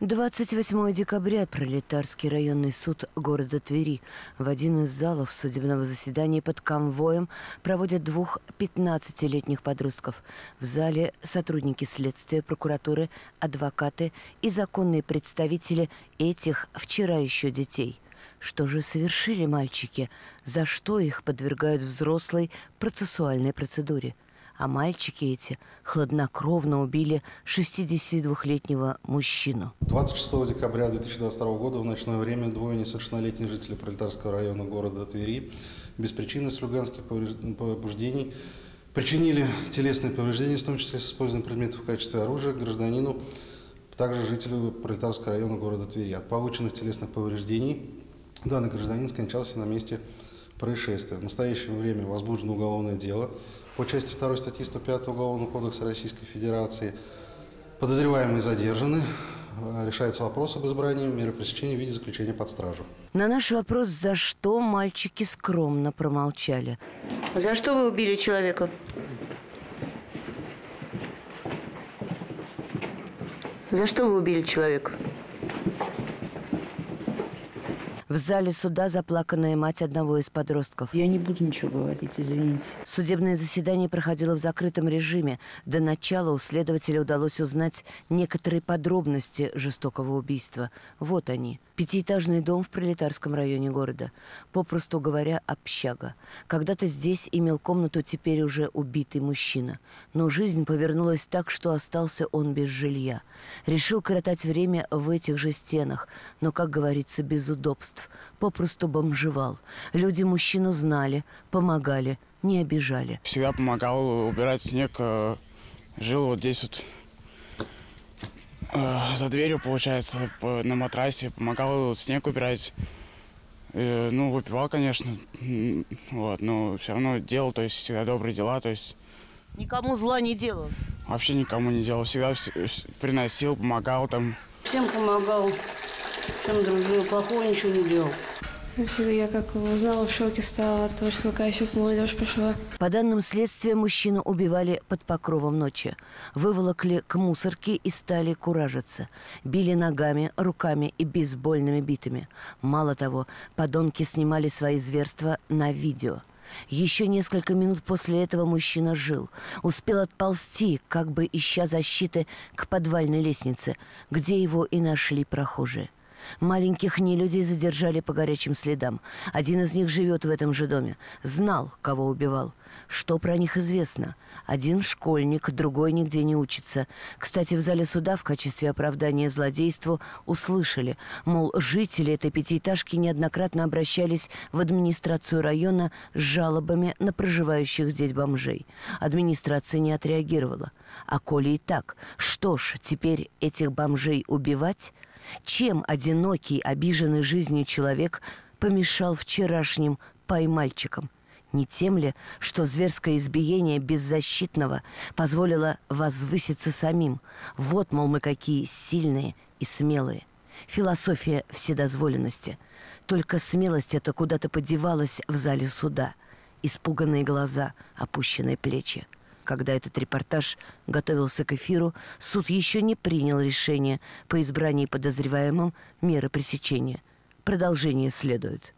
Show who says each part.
Speaker 1: 28 декабря пролетарский районный суд города Твери в один из залов судебного заседания под конвоем проводят двух 15-летних подростков. В зале сотрудники следствия, прокуратуры, адвокаты и законные представители этих вчера еще детей. Что же совершили мальчики? За что их подвергают взрослой процессуальной процедуре? А мальчики эти хладнокровно убили 62-летнего мужчину.
Speaker 2: 26 декабря 2022 года в ночное время двое несовершеннолетних жителей Пролетарского района города Твери без причины слуганских побуждений причинили телесные повреждения, в том числе с использованием предметов в качестве оружия, гражданину, также жителю Пролетарского района города Твери. От полученных телесных повреждений данный гражданин скончался на месте происшествия. В настоящее время возбуждено уголовное дело по части 2 статьи 105 Уголовного кодекса Российской Федерации. Подозреваемые задержаны. Решается вопрос об избрании меры пресечения в виде заключения под стражу.
Speaker 1: На наш вопрос, за что мальчики скромно промолчали.
Speaker 3: За что вы убили человека? За что вы убили человека?
Speaker 1: В зале суда заплаканная мать одного из подростков.
Speaker 4: Я не буду ничего говорить, извините.
Speaker 1: Судебное заседание проходило в закрытом режиме. До начала у следователя удалось узнать некоторые подробности жестокого убийства. Вот они. Пятиэтажный дом в пролетарском районе города. Попросту говоря, общага. Когда-то здесь имел комнату теперь уже убитый мужчина. Но жизнь повернулась так, что остался он без жилья. Решил коротать время в этих же стенах, но, как говорится, без удобств попросту бомжевал. Люди мужчину знали, помогали, не обижали.
Speaker 5: Всегда помогал убирать снег, э, жил вот здесь вот э, за дверью, получается, на матрасе, помогал снег убирать. Э, ну, выпивал, конечно, вот, но все равно делал, то есть всегда добрые дела, то есть...
Speaker 1: Никому зла не делал?
Speaker 5: Вообще никому не делал, всегда приносил, помогал там.
Speaker 6: Всем помогал, там дружил, плохого ничего не делал.
Speaker 7: Я как узнала, в шоке стала от того, что какая сейчас молодежь пошла.
Speaker 1: По данным следствия, мужчину убивали под покровом ночи. Выволокли к мусорке и стали куражиться. Били ногами, руками и бейсбольными битами. Мало того, подонки снимали свои зверства на видео – еще несколько минут после этого мужчина жил. Успел отползти, как бы ища защиты, к подвальной лестнице, где его и нашли прохожие. Маленьких нелюдей задержали по горячим следам. Один из них живет в этом же доме. Знал, кого убивал. Что про них известно? Один школьник, другой нигде не учится. Кстати, в зале суда в качестве оправдания злодейству услышали, мол, жители этой пятиэтажки неоднократно обращались в администрацию района с жалобами на проживающих здесь бомжей. Администрация не отреагировала. А коли и так, что ж, теперь этих бомжей убивать? Чем одинокий, обиженный жизнью человек помешал вчерашним поймальчикам? Не тем ли, что зверское избиение беззащитного позволило возвыситься самим? Вот, мол, мы какие сильные и смелые. Философия вседозволенности. Только смелость эта куда-то подевалась в зале суда. Испуганные глаза, опущенные плечи. Когда этот репортаж готовился к эфиру, суд еще не принял решение по избрании подозреваемым меры пресечения. Продолжение следует.